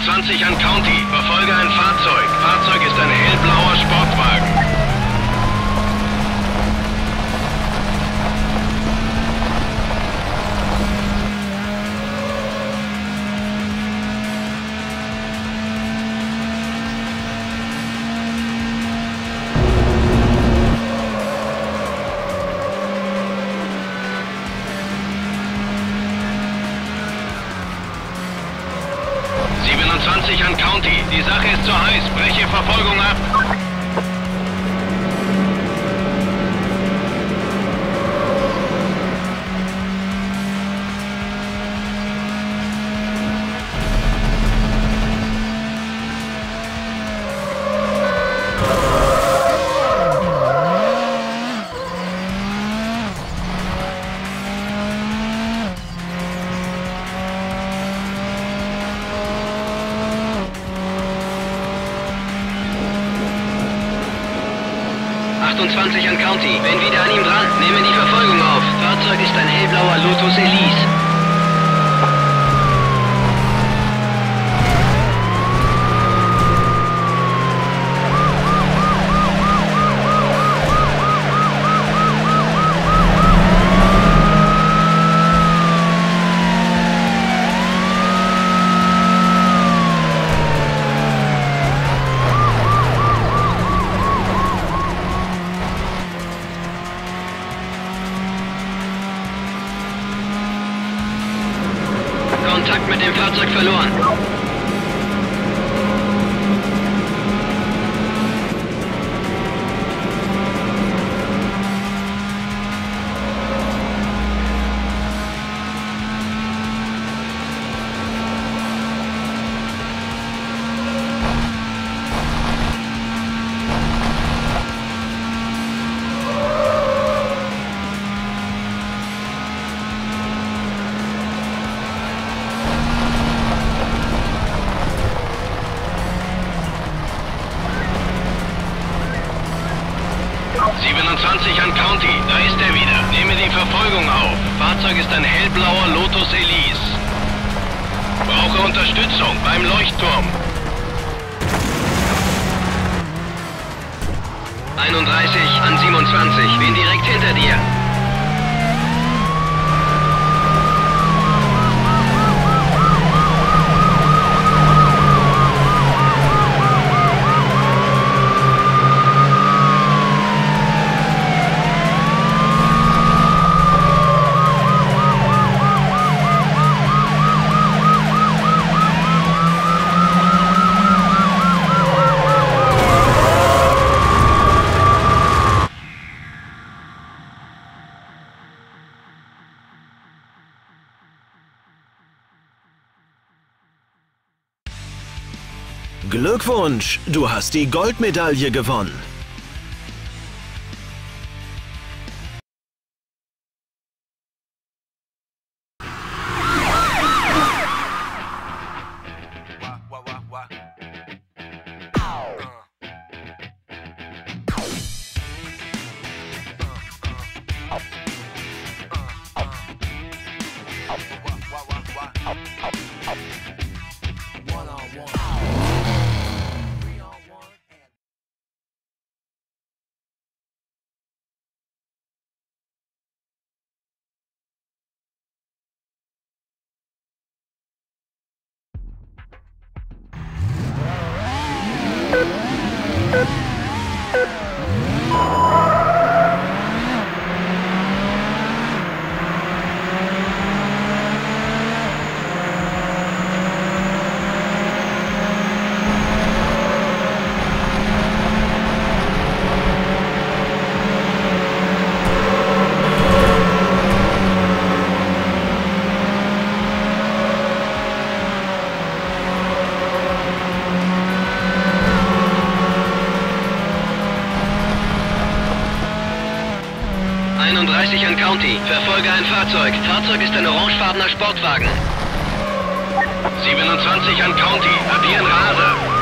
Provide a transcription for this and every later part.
27 an County. Verfolge ein Fahrzeug. Fahrzeug ist ein hellblauer Sportwagen. 28 an County. Wenn wieder an ihm dran. Nehme die Verfolgung auf. Fahrzeug ist ein hellblauer Lotus Elise. Fahrzeug ist ein hellblauer Lotus Elise. Brauche Unterstützung beim Leuchtturm. 31 an 27. Bin direkt hinter dir. Glückwunsch, du hast die Goldmedaille gewonnen. County. Verfolge ein Fahrzeug. Fahrzeug ist ein orangefarbener Sportwagen. 27 an County. Einen Raser.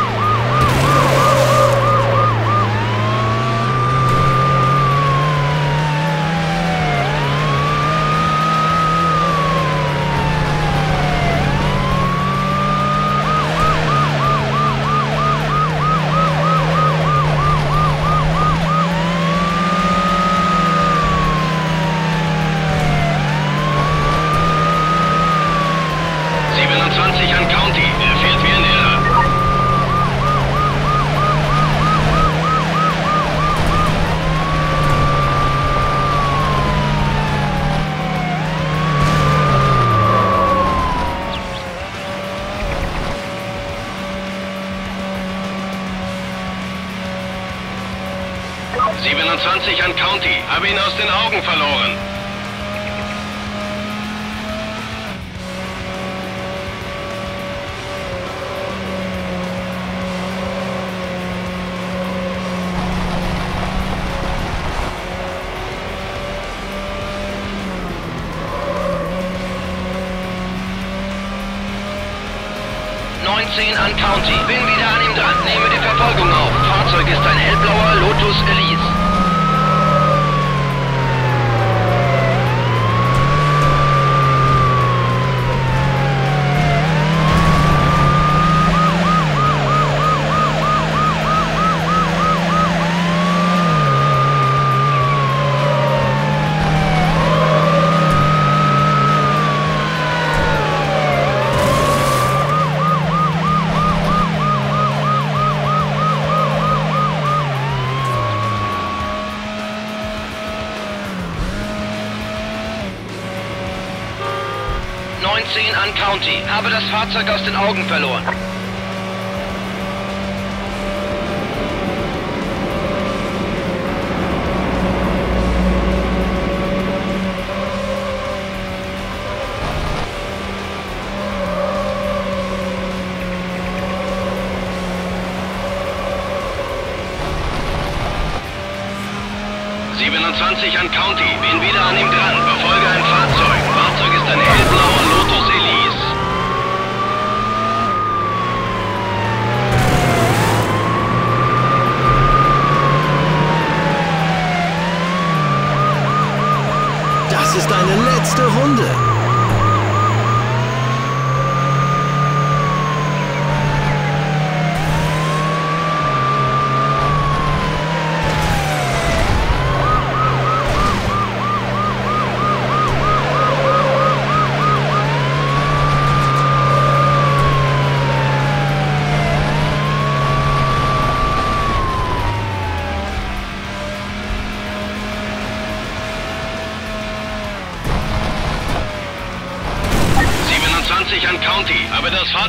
Habe ihn aus den Augen verloren. ...19 an County. Bin wieder an ihm dran. Nehme die Verfolgung auf. Fahrzeug ist ein hellblauer Lotus Elise. ...19 an County. Habe das Fahrzeug aus den Augen verloren. ...27 an County.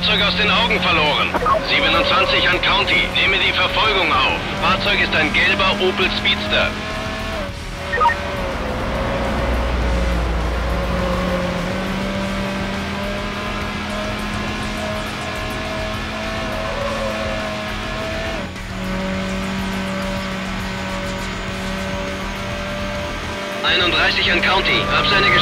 Fahrzeug aus den Augen verloren. 27 an County. Nehme die Verfolgung auf. Fahrzeug ist ein gelber Opel Speedster. ...31 an County. Hab seine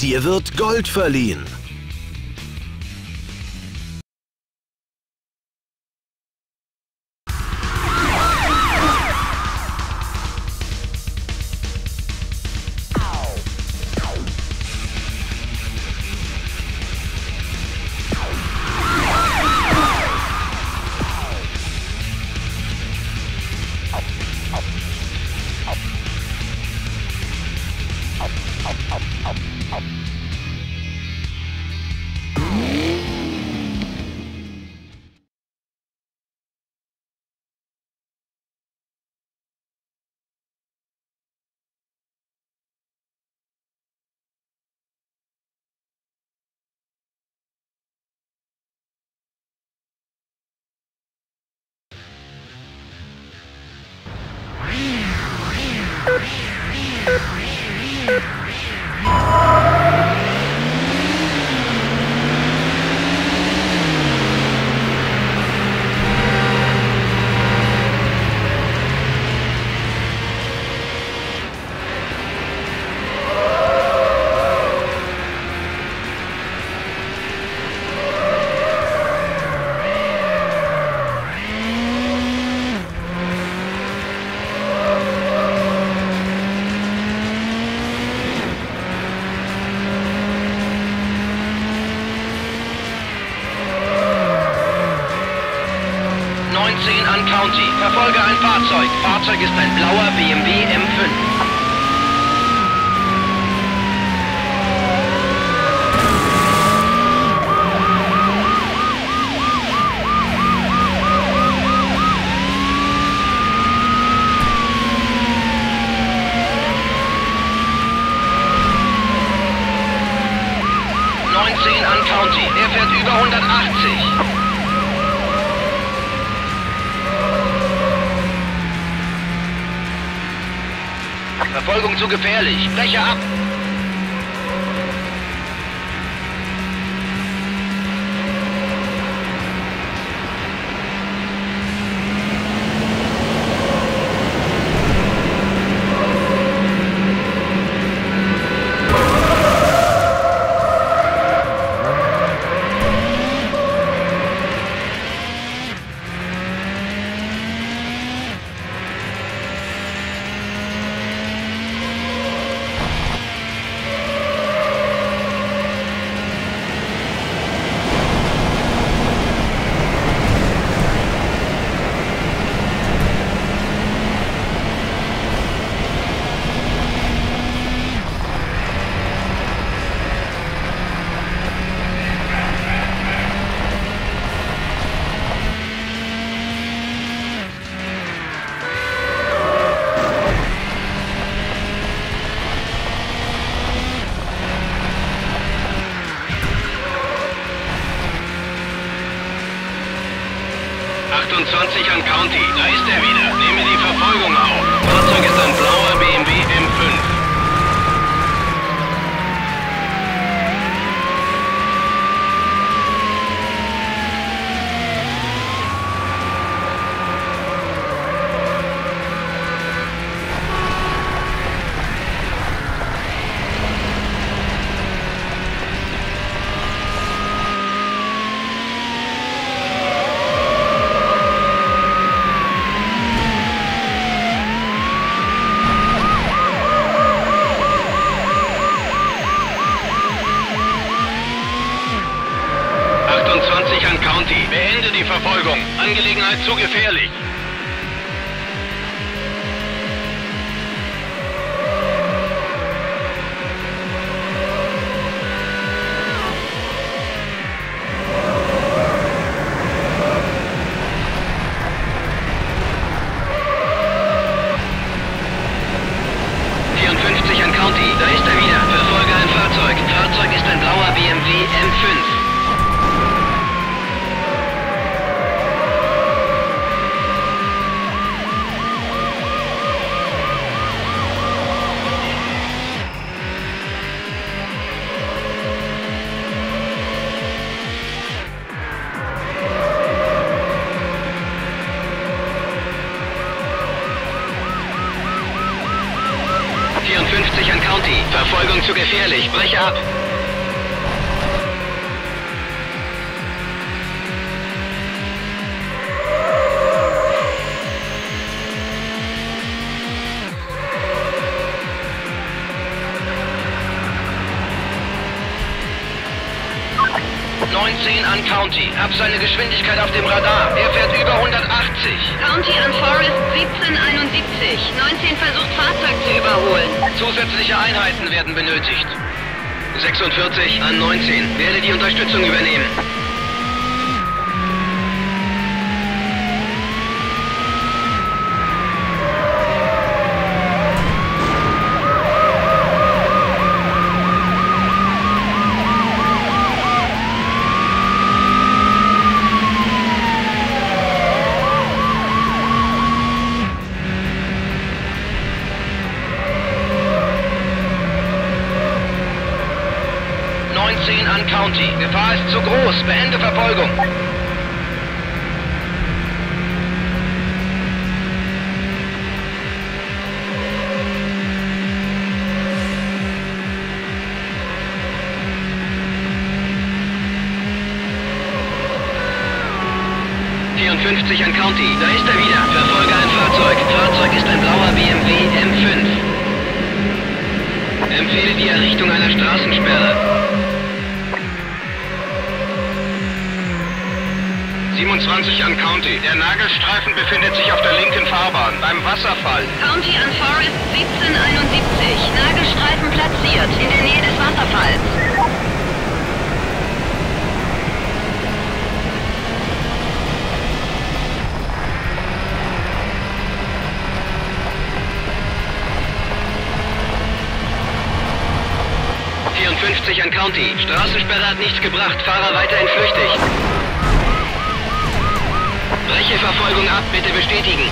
Dir wird Gold verliehen. An County. Verfolge ein Fahrzeug. Fahrzeug ist ein blauer BMW M5. Verfolgung zu gefährlich. Breche ab! An County. Da ist er wieder. Nehme die Verfolgung auf. Fahrzeug ist ein blauer 28 an County. Beende die Verfolgung. Angelegenheit zu gefährlich. Verfolgung zu gefährlich. Breche ab. County. Hab seine Geschwindigkeit auf dem Radar. Er fährt über 180. County an Forest 1771. 19 versucht Fahrzeug zu überholen. Zusätzliche Einheiten werden benötigt. 46 an 19. Werde die Unterstützung übernehmen. Groß. Beende Verfolgung. an County. Da ist er wieder. Verfolge ein Fahrzeug. Fahrzeug ist ein blauer BMW M5. Empfehle die Errichtung einer Straßensperre. 27 an County. Der Nagelstreifen befindet sich auf der linken Fahrbahn, beim Wasserfall. County an Forest 1771. Nagelstreifen platziert, in der Nähe des Wasserfalls. an County. Straßensperre hat nichts gebracht. Fahrer weiterhin flüchtig. Breche Verfolgung ab, bitte bestätigen.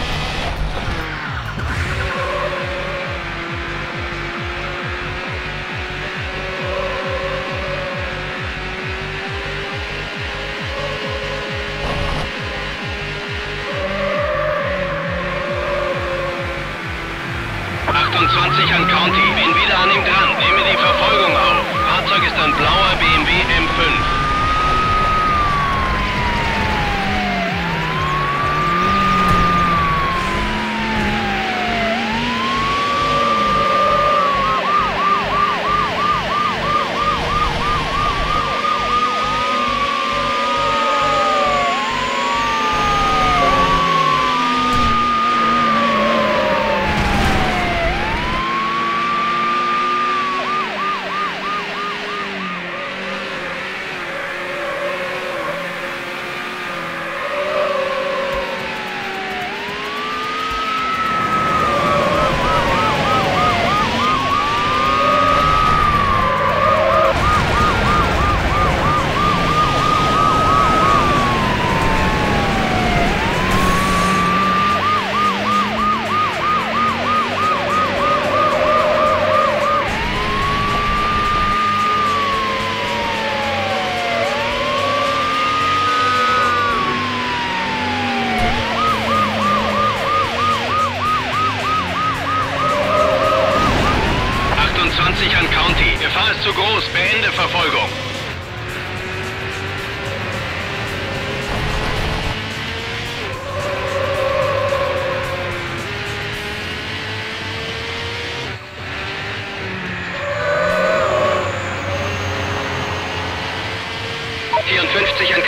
an County. Bin wieder an ihm dran. Nehme die Verfolgung auf. Fahrzeug ist ein blauer BMW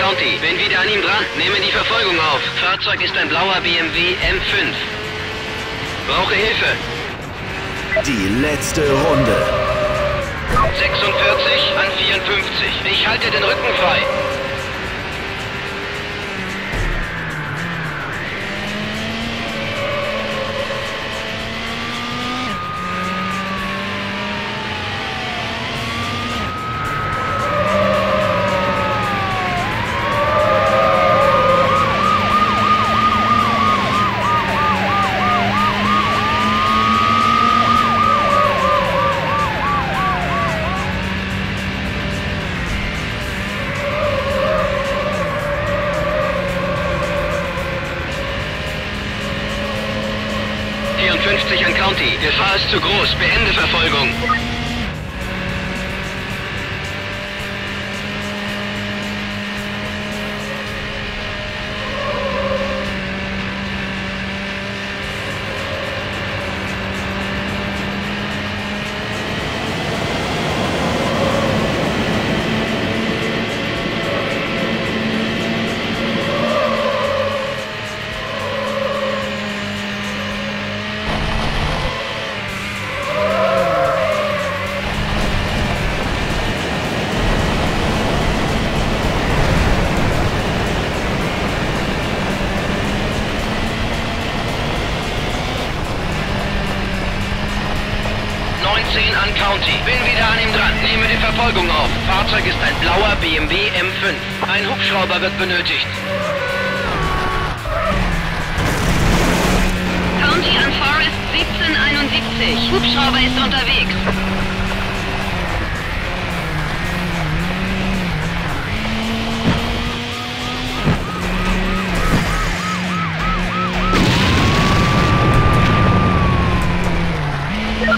County. Bin wieder an ihm dran. Nehme die Verfolgung auf. Fahrzeug ist ein blauer BMW M5. Brauche Hilfe. Die letzte Runde. 46 an 54. Ich halte den Rücken frei. County. Gefahr ist zu groß. Beende Verfolgung. 10 an County. Bin wieder an ihm dran. Nehme die Verfolgung auf. Fahrzeug ist ein blauer BMW M5. Ein Hubschrauber wird benötigt. County an Forest 1771. Hubschrauber ist unterwegs.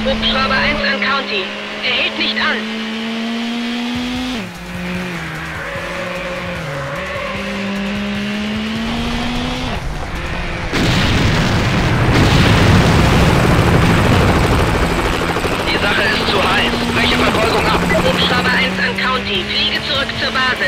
Hubschrauber 1 an County. Er hält nicht an. Die Sache ist zu heiß. Breche Verfolgung ab. Hubschrauber 1 an County. Fliege zurück zur Basis.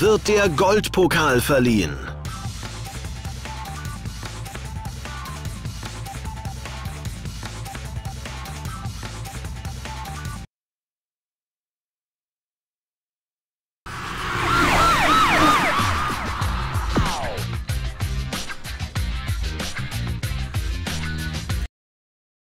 Wird der Goldpokal verliehen.